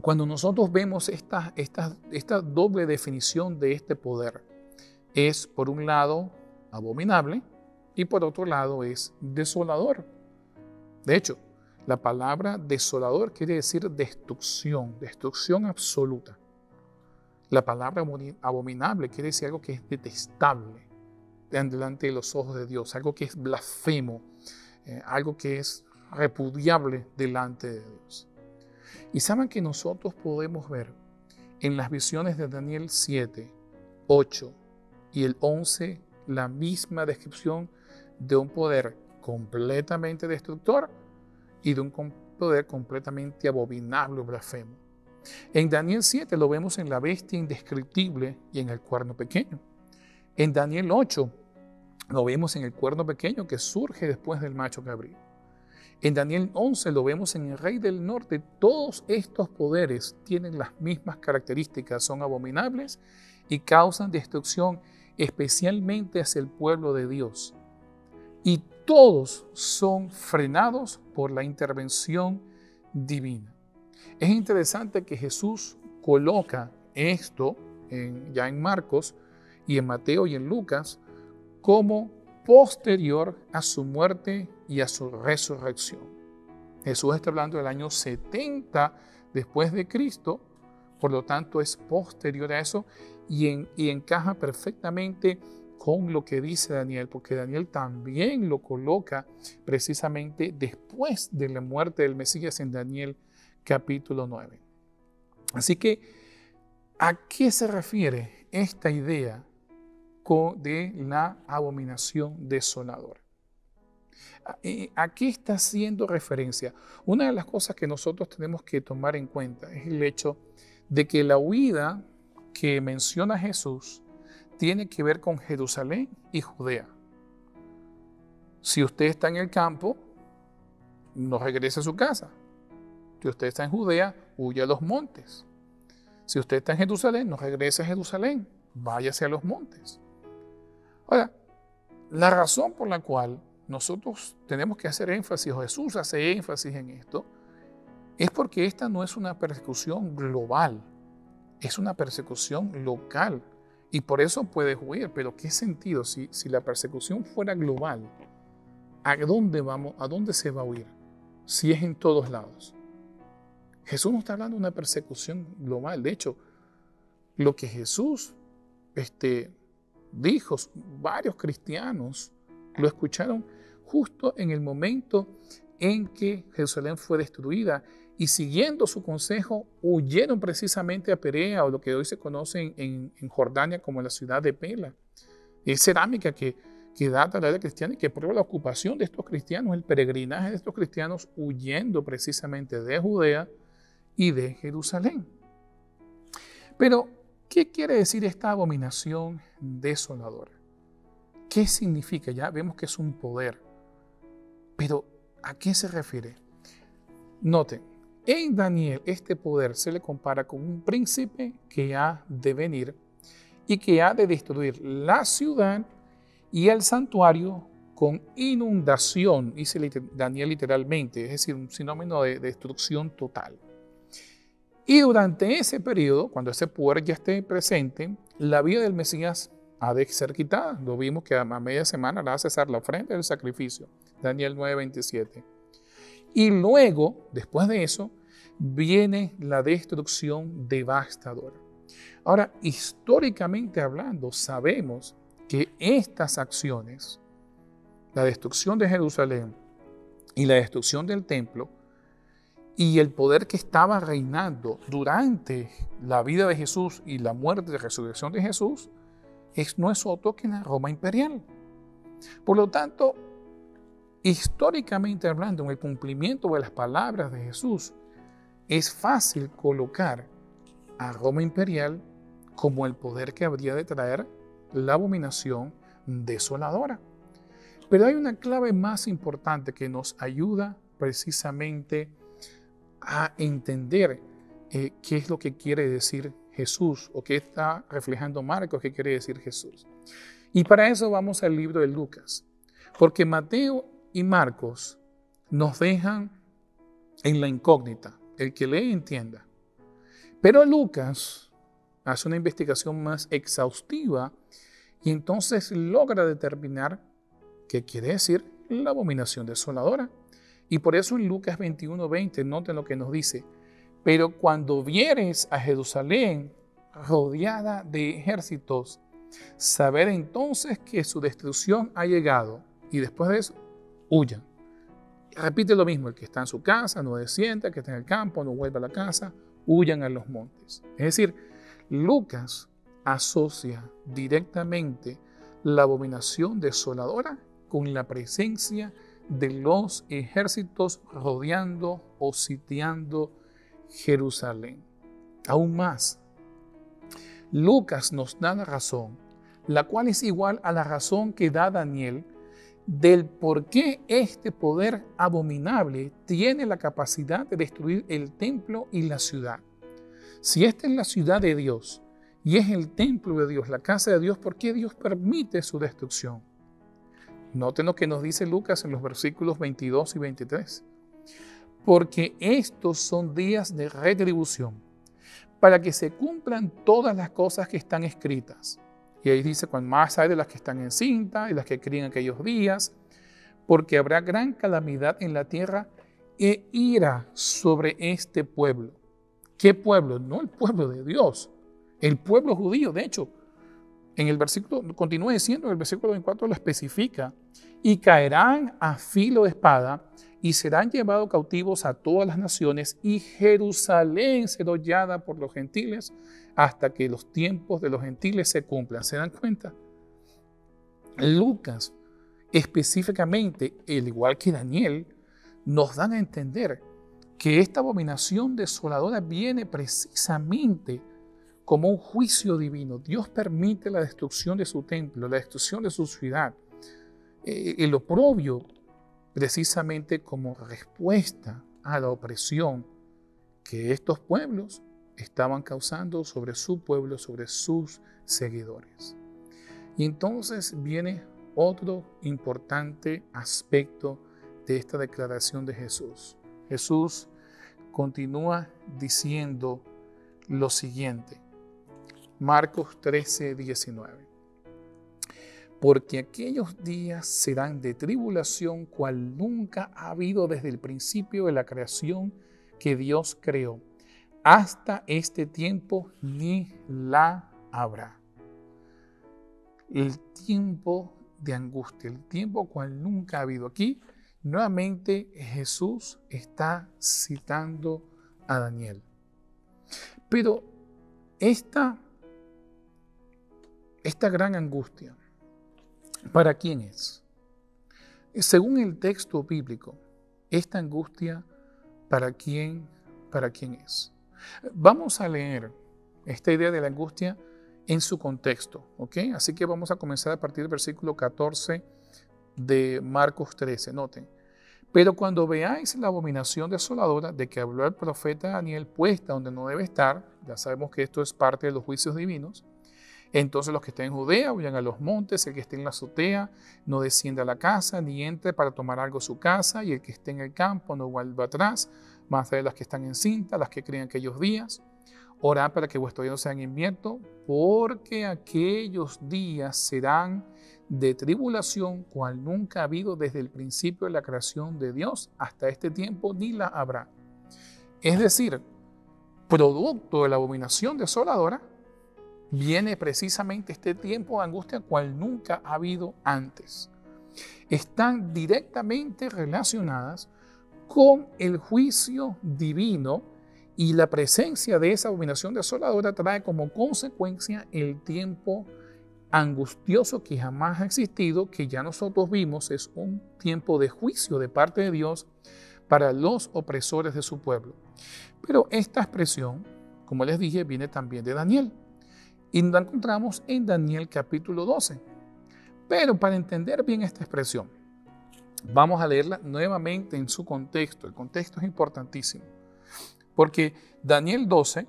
cuando nosotros vemos esta, esta, esta doble definición de este poder, es por un lado abominable y por otro lado es desolador. De hecho, la palabra desolador quiere decir destrucción, destrucción absoluta. La palabra abominable quiere decir algo que es detestable delante de los ojos de Dios, algo que es blasfemo, eh, algo que es repudiable delante de Dios. Y saben que nosotros podemos ver en las visiones de Daniel 7, 8 y el 11 la misma descripción de un poder completamente destructor y de un poder completamente abominable o blasfemo. En Daniel 7 lo vemos en la bestia indescriptible y en el cuerno pequeño. En Daniel 8 lo vemos en el cuerno pequeño que surge después del macho cabrío. En Daniel 11 lo vemos en el rey del norte. Todos estos poderes tienen las mismas características, son abominables y causan destrucción especialmente hacia el pueblo de Dios. Y todos son frenados por la intervención divina. Es interesante que Jesús coloca esto ya en Marcos y en Mateo y en Lucas como posterior a su muerte y a su resurrección. Jesús está hablando del año 70 después de Cristo, por lo tanto es posterior a eso y, y encaja perfectamente con lo que dice Daniel, porque Daniel también lo coloca precisamente después de la muerte del Mesías en Daniel capítulo 9. Así que, ¿a qué se refiere esta idea de la abominación desoladora? ¿A qué está haciendo referencia? Una de las cosas que nosotros tenemos que tomar en cuenta es el hecho de que la huida que menciona Jesús tiene que ver con Jerusalén y Judea. Si usted está en el campo, no regrese a su casa. Si usted está en Judea, huye a los montes. Si usted está en Jerusalén, no regrese a Jerusalén, váyase a los montes. Ahora, la razón por la cual nosotros tenemos que hacer énfasis, o Jesús hace énfasis en esto, es porque esta no es una persecución global, es una persecución local. Y por eso puede huir. Pero ¿qué sentido si, si la persecución fuera global? ¿A dónde vamos? ¿A dónde se va a huir? Si es en todos lados. Jesús no está hablando de una persecución global. De hecho, lo que Jesús este, dijo, varios cristianos lo escucharon justo en el momento en que Jerusalén fue destruida y siguiendo su consejo huyeron precisamente a Perea o lo que hoy se conoce en, Jordania como la ciudad de Pela. Es cerámica que, que data la era cristiana y que prueba la ocupación de estos cristianos, el peregrinaje de estos cristianos huyendo precisamente de Judea y de Jerusalén. Pero, ¿qué quiere decir esta abominación desoladora? ¿Qué significa? Ya vemos que es un poder. Pero, ¿a qué se refiere? Noten, en Daniel este poder se le compara con un príncipe que ha de venir y que ha de destruir la ciudad y el santuario con inundación, dice Daniel literalmente, es decir, un sinómeno de destrucción total. Y durante ese periodo, cuando ese poder ya esté presente, la vida del Mesías ha de ser quitada. Lo vimos que a media semana va a cesar la ofrenda del sacrificio. Daniel 9:27. Y luego, después de eso, viene la destrucción devastadora. Ahora, históricamente hablando, sabemos que estas acciones, la destrucción de Jerusalén y la destrucción del templo, y el poder que estaba reinando durante la vida de Jesús y la muerte y resurrección de Jesús es, no es otro que la Roma imperial. Por lo tanto, históricamente hablando, en el cumplimiento de las palabras de Jesús, es fácil colocar a Roma imperial como el poder que habría de traer la abominación desoladora. Pero hay una clave más importante que nos ayuda precisamente a entender eh, qué es lo que quiere decir Jesús o qué está reflejando Marcos, qué quiere decir Jesús. Y para eso vamos al libro de Lucas, porque Mateo y Marcos nos dejan en la incógnita, el que lee entienda. Pero Lucas hace una investigación más exhaustiva y entonces logra determinar qué quiere decir la abominación desoladora. Y por eso en Lucas 21, 20, noten lo que nos dice. Pero cuando vieres a Jerusalén rodeada de ejércitos, saber entonces que su destrucción ha llegado. Y después de eso, huyan. Repite lo mismo, el que está en su casa no descienda, el que está en el campo no vuelva a la casa, huyan a los montes. Es decir, Lucas asocia directamente la abominación desoladora con la presencia de los ejércitos rodeando o sitiando Jerusalén. Aún más, Lucas nos da la razón, la cual es igual a la razón que da Daniel del por qué este poder abominable tiene la capacidad de destruir el templo y la ciudad. Si esta es la ciudad de Dios y es el templo de Dios, la casa de Dios, ¿por qué Dios permite su destrucción? Noten lo que nos dice Lucas en los versículos 22 y 23. Porque estos son días de retribución, para que se cumplan todas las cosas que están escritas. Y ahí dice, cuando más hay de las que están en cinta y las que crían aquellos días, porque habrá gran calamidad en la tierra e ira sobre este pueblo. ¿Qué pueblo? No el pueblo de Dios, el pueblo judío. De hecho, en el versículo, continúa diciendo, en el versículo 24 lo especifica, y caerán a filo de espada y serán llevados cautivos a todas las naciones y Jerusalén será hollada por los gentiles hasta que los tiempos de los gentiles se cumplan. ¿Se dan cuenta? Lucas específicamente, al igual que Daniel, nos dan a entender que esta abominación desoladora viene precisamente como un juicio divino. Dios permite la destrucción de su templo, la destrucción de su ciudad, eh, el oprobio, precisamente como respuesta a la opresión que estos pueblos estaban causando sobre su pueblo, sobre sus seguidores. Y entonces viene otro importante aspecto de esta declaración de Jesús. Jesús continúa diciendo lo siguiente. Marcos 13, 19. Porque aquellos días serán de tribulación cual nunca ha habido desde el principio de la creación que Dios creó. Hasta este tiempo ni la habrá. El tiempo de angustia, el tiempo cual nunca ha habido. Aquí nuevamente Jesús está citando a Daniel. Pero esta esta gran angustia, ¿para quién es? Según el texto bíblico, esta angustia, ¿para quién, para quién es? Vamos a leer esta idea de la angustia en su contexto, ¿ok? Así que vamos a comenzar a partir del versículo 14 de Marcos 13, noten. Pero cuando veáis la abominación desoladora de que habló el profeta Daniel puesta donde no debe estar, ya sabemos que esto es parte de los juicios divinos, entonces los que estén en Judea vayan a los montes, el que esté en la azotea no descienda a la casa, ni entre para tomar algo su casa, y el que esté en el campo no vuelva atrás, más de las que están en cinta, las que creen aquellos días. Orad para que vuestro Dios sea en invierno, porque aquellos días serán de tribulación, cual nunca ha habido desde el principio de la creación de Dios hasta este tiempo, ni la habrá. Es decir, producto de la abominación desoladora, viene precisamente este tiempo de angustia cual nunca ha habido antes. Están directamente relacionadas con el juicio divino y la presencia de esa abominación desoladora trae como consecuencia el tiempo angustioso que jamás ha existido, que ya nosotros vimos, es un tiempo de juicio de parte de Dios para los opresores de su pueblo. Pero esta expresión, como les dije, viene también de Daniel. Y la encontramos en Daniel capítulo 12. Pero para entender bien esta expresión, vamos a leerla nuevamente en su contexto. El contexto es importantísimo. Porque Daniel 12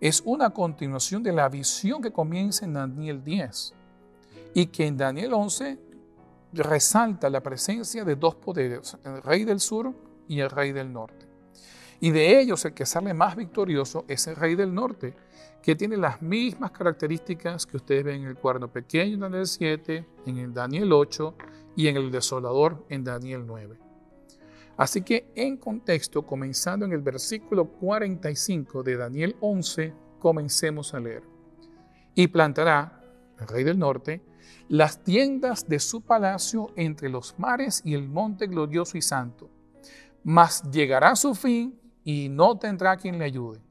es una continuación de la visión que comienza en Daniel 10 y que en Daniel 11 resalta la presencia de dos poderes, el rey del sur y el rey del norte. Y de ellos el que sale más victorioso es el rey del norte, que tiene las mismas características que ustedes ven en el cuerno pequeño en Daniel 7, en el Daniel 8 y en el desolador en Daniel 9. Así que en contexto, comenzando en el versículo 45 de Daniel 11, comencemos a leer. Y plantará, el rey del norte, las tiendas de su palacio entre los mares y el monte glorioso y santo. Mas llegará su fin y no tendrá quien le ayude.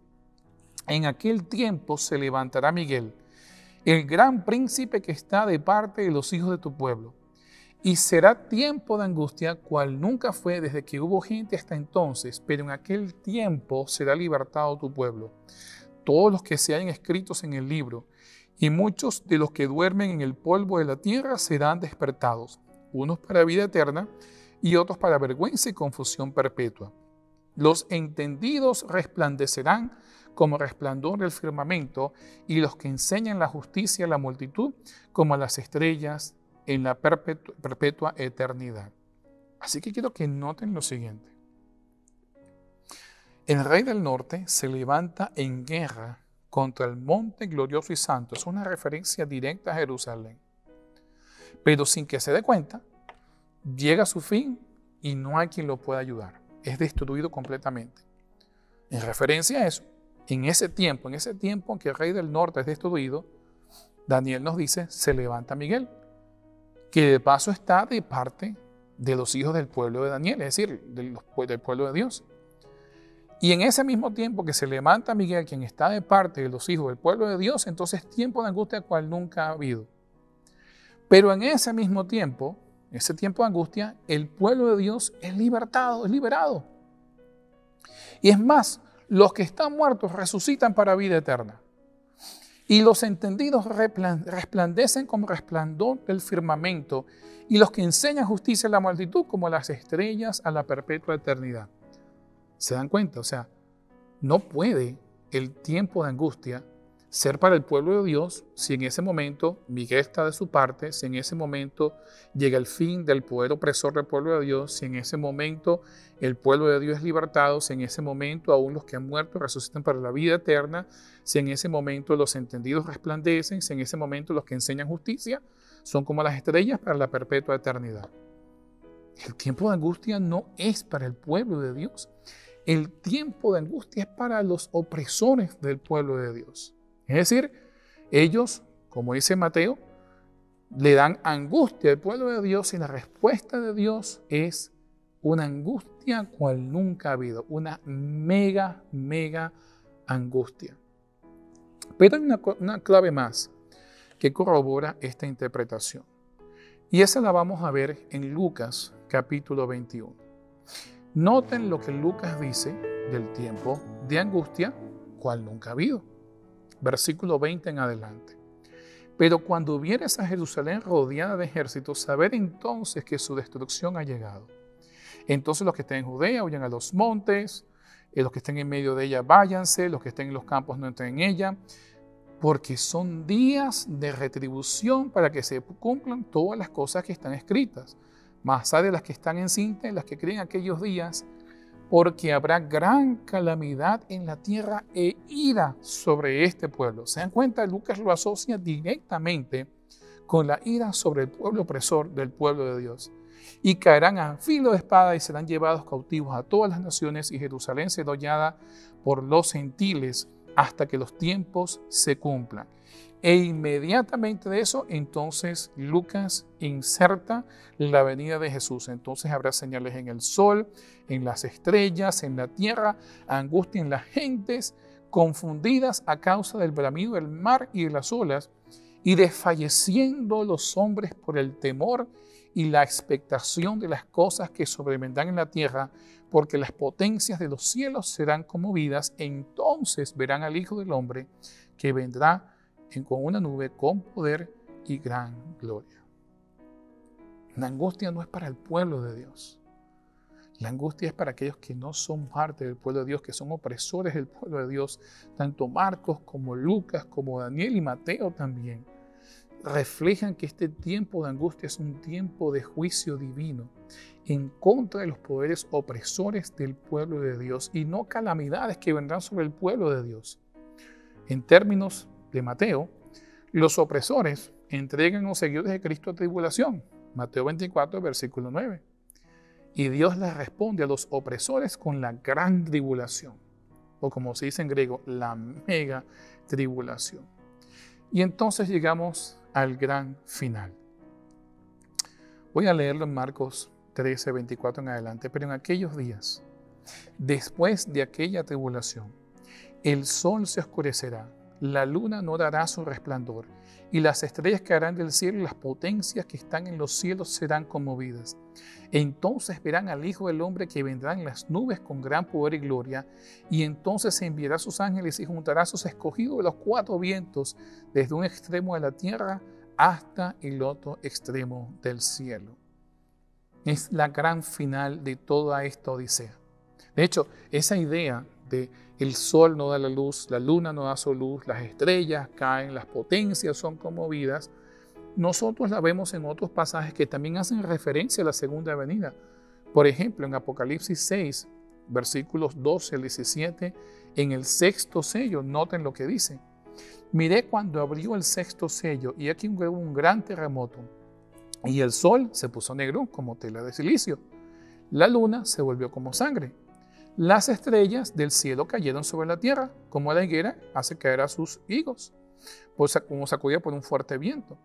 En aquel tiempo se levantará Miguel, el gran príncipe que está de parte de los hijos de tu pueblo. Y será tiempo de angustia, cual nunca fue desde que hubo gente hasta entonces, pero en aquel tiempo será libertado tu pueblo. Todos los que se hayan escritos en el libro, y muchos de los que duermen en el polvo de la tierra serán despertados, unos para vida eterna y otros para vergüenza y confusión perpetua. Los entendidos resplandecerán como resplandor del firmamento, y los que enseñan la justicia a la multitud como las estrellas en la perpetua eternidad. Así que quiero que noten lo siguiente. El rey del norte se levanta en guerra contra el monte glorioso y santo. Es una referencia directa a Jerusalén. Pero sin que se dé cuenta, llega a su fin y no hay quien lo pueda ayudar es destruido completamente. En referencia a eso, en ese tiempo, en ese tiempo en que el rey del norte es destruido, Daniel nos dice, se levanta Miguel, que de paso está de parte de los hijos del pueblo de Daniel, es decir, del, del pueblo de Dios. Y en ese mismo tiempo que se levanta Miguel, quien está de parte de los hijos del pueblo de Dios, entonces tiempo de angustia cual nunca ha habido. Pero en ese mismo tiempo, ese tiempo de angustia, el pueblo de Dios es libertado, es liberado. Y es más, los que están muertos resucitan para vida eterna. Y los entendidos resplandecen como resplandor del firmamento, y los que enseñan justicia a la multitud como las estrellas a la perpetua eternidad. ¿Se dan cuenta? O sea, no puede el tiempo de angustia ser para el pueblo de Dios si en ese momento Miguel está de su parte, si en ese momento llega el fin del poder opresor del pueblo de Dios, si en ese momento el pueblo de Dios es libertado, si en ese momento aún los que han muerto resucitan para la vida eterna, si en ese momento los entendidos resplandecen, si en ese momento los que enseñan justicia son como las estrellas para la perpetua eternidad. El tiempo de angustia no es para el pueblo de Dios. El tiempo de angustia es para los opresores del pueblo de Dios. Es decir, ellos, como dice Mateo, le dan angustia al pueblo de Dios y la respuesta de Dios es una angustia cual nunca ha habido, una mega, mega angustia. Pero hay una, clave más que corrobora esta interpretación. Y esa la vamos a ver en Lucas capítulo 21. Noten lo que Lucas dice del tiempo de angustia cual nunca ha habido versículo 20 en adelante. Pero cuando vieres a Jerusalén rodeada de ejércitos, saber entonces que su destrucción ha llegado. Entonces los que estén en Judea huyan a los montes, eh, los que estén en medio de ella váyanse, los que estén en los campos no entren en ella, porque son días de retribución para que se cumplan todas las cosas que están escritas, más allá de las que están en cinta y las que creen aquellos días porque habrá gran calamidad en la tierra e ira sobre este pueblo. ¿Se dan cuenta? Lucas lo asocia directamente con la ira sobre el pueblo opresor del pueblo de Dios. Y caerán a filo de espada y serán llevados cautivos a todas las naciones y Jerusalén será hollada por los gentiles hasta que los tiempos se cumplan. E inmediatamente de eso, entonces Lucas inserta la venida de Jesús. Entonces habrá señales en el sol, en las estrellas, en la tierra, angustia en las gentes, confundidas a causa del bramido del mar y de las olas, y desfalleciendo los hombres por el temor y la expectación de las cosas que sobrevendrán en la tierra, porque las potencias de los cielos serán conmovidas, entonces verán al Hijo del Hombre que vendrá con una nube con poder y gran gloria. La angustia no es para el pueblo de Dios. La angustia es para aquellos que no son parte del pueblo de Dios, que son opresores del pueblo de Dios. Tanto Marcos como Lucas, como Daniel y Mateo también reflejan que este tiempo de angustia es un tiempo de juicio divino en contra de los poderes opresores del pueblo de Dios y no calamidades que vendrán sobre el pueblo de Dios. En términos de Mateo, los opresores entregan a los seguidores de Cristo a tribulación. Mateo 24, versículo 9. Y Dios les responde a los opresores con la gran tribulación, o como se dice en griego, la mega tribulación. Y entonces llegamos al gran final. Voy a leerlo en Marcos 13, 24 en adelante, pero en aquellos días, después de aquella tribulación, el sol se oscurecerá la luna no dará su resplandor, y las estrellas caerán del cielo y las potencias que están en los cielos serán conmovidas. Entonces verán al Hijo del Hombre que vendrá en las nubes con gran poder y gloria, y entonces enviará sus ángeles y juntará a sus escogidos de los cuatro vientos, desde un extremo de la tierra hasta el otro extremo del cielo. Es la gran final de toda esta odisea. De hecho, esa idea de el sol no da la luz, la luna no da su luz, las estrellas caen, las potencias son conmovidas. Nosotros la vemos en otros pasajes que también hacen referencia a la segunda venida. Por ejemplo, en Apocalipsis 6, versículos 12 al 17, en el sexto sello, noten lo que dice. Miré cuando abrió el sexto sello y aquí hubo un gran terremoto y el sol se puso negro como tela de silicio. La luna se volvió como sangre las estrellas del cielo cayeron sobre la tierra, como la higuera hace caer a sus higos, pues como sacudida por un fuerte viento.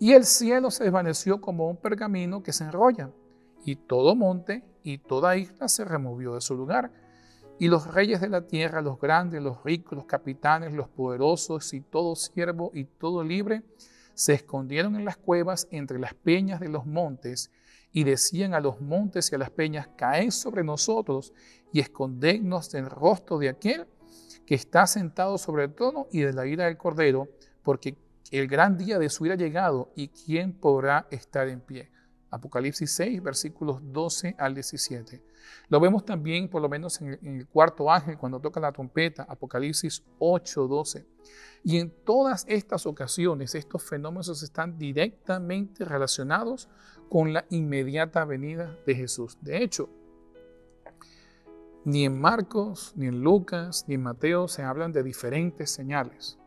Y el cielo se desvaneció como un pergamino que se enrolla, y todo monte y toda isla se removió de su lugar. Y los reyes de la tierra, los grandes, los ricos, los capitanes, los poderosos y todo siervo y todo libre, se escondieron en las cuevas entre las peñas de los montes y decían a los montes y a las peñas, caed sobre nosotros y escondednos del rostro de aquel que está sentado sobre el trono y de la ira del cordero, porque el gran día de su ira ha llegado y quién podrá estar en pie. Apocalipsis 6, versículos 12 al 17. Lo vemos también, por lo menos en el, cuarto ángel, cuando toca la trompeta, Apocalipsis 8, 12. Y en todas estas ocasiones, estos fenómenos están directamente relacionados con la inmediata venida de Jesús. De hecho, ni en Marcos, ni en Lucas, ni en Mateo se hablan de diferentes señales.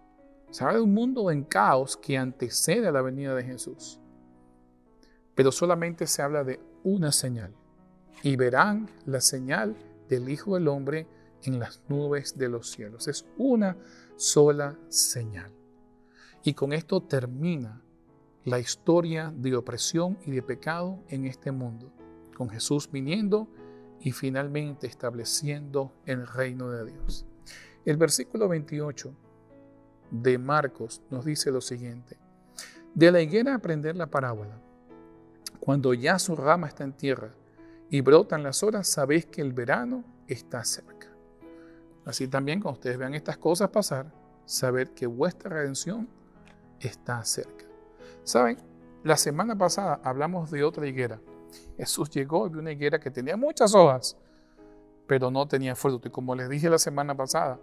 Se habla de un mundo en caos que antecede a la venida de Jesús. Pero solamente se habla de una señal. Y verán la señal del Hijo del Hombre en las nubes de los cielos. Es una sola señal. Y con esto termina la historia de opresión y de pecado en este mundo, con Jesús viniendo y finalmente estableciendo el reino de Dios. El versículo 28 de Marcos nos dice lo siguiente, de la higuera aprender la parábola. Cuando ya su rama está en tierra y brotan las horas, sabéis que el verano está cerca. Así también cuando ustedes vean estas cosas pasar, saber que vuestra redención está cerca. Saben, la semana pasada hablamos de otra higuera. Jesús llegó de una higuera que tenía muchas hojas, pero no tenía fruto. Y como les dije la semana pasada,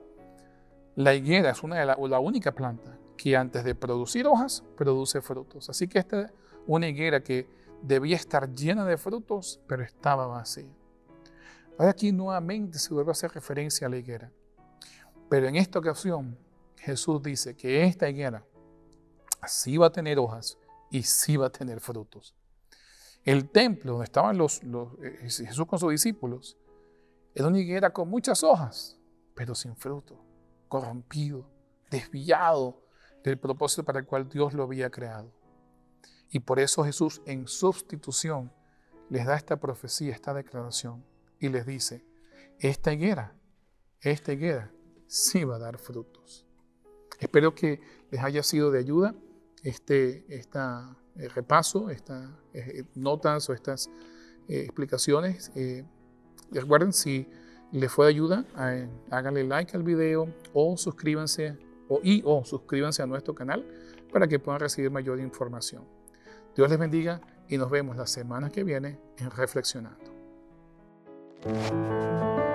la higuera es una de la, la única planta que antes de producir hojas, produce frutos. Así que esta es una higuera que debía estar llena de frutos, pero estaba vacía. Ahora aquí nuevamente se vuelve a hacer referencia a la higuera. Pero en esta ocasión Jesús dice que esta higuera sí va a tener hojas y sí va a tener frutos. El templo donde estaban los, eh, Jesús con sus discípulos era una higuera con muchas hojas, pero sin fruto. corrompido, desviado del propósito para el cual Dios lo había creado. Y por eso Jesús en sustitución les da esta profecía, esta declaración, y les dice, esta higuera, esta higuera sí va a dar frutos. Espero que les haya sido de ayuda este eh, repaso, estas eh, notas o estas eh, explicaciones. recuerden, si les fue de ayuda, háganle like al video o suscríbanse o, y o suscríbanse a nuestro canal para que puedan recibir mayor información. Dios les bendiga y nos vemos la semana que viene en Reflexionando. Música